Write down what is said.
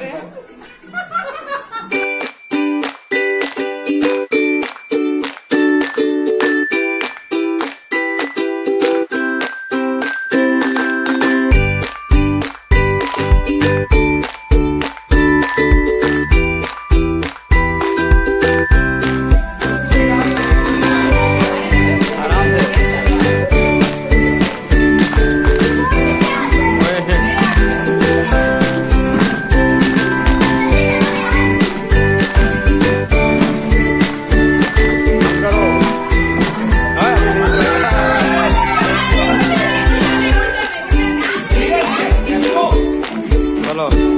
穿。love.